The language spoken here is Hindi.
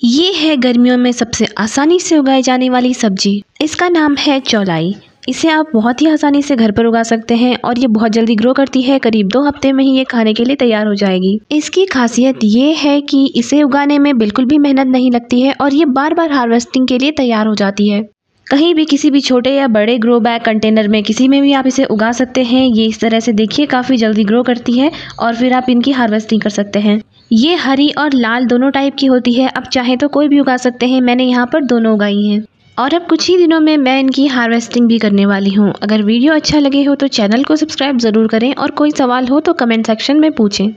ये है गर्मियों में सबसे आसानी से उगाई जाने वाली सब्ज़ी। इसका नाम है चौलाई। इसे आप बहुत ही आसानी से घर पर उगा सकते हैं और ये बहुत जल्दी ग्रो करती है। करीब दो हफ़्ते में ही ये खाने के लिए तैयार हो जाएगी। इसकी खासियत ये है कि इसे उगाने में बिल्कुल भी मेहनत नहीं लगती है और ये बार बार हार्वेस्टिंग के लिए तैयार हो जाती है। कहीं भी किसी भी छोटे या बड़े ग्रो बैग कंटेनर में, किसी में भी आप इसे उगा सकते हैं। ये इस तरह से देखिए, काफ़ी जल्दी ग्रो करती है और फिर आप इनकी हार्वेस्टिंग कर सकते हैं। ये हरी और लाल दोनों टाइप की होती है। अब चाहे तो कोई भी उगा सकते हैं। मैंने यहाँ पर दोनों उगाई हैं। और अब कुछ ही दिनों में मैं इनकी हार्वेस्टिंग भी करने वाली हूँ। अगर वीडियो अच्छा लगे हो तो चैनल को सब्सक्राइब ज़रूर करें और कोई सवाल हो तो कमेंट सेक्शन में पूछें।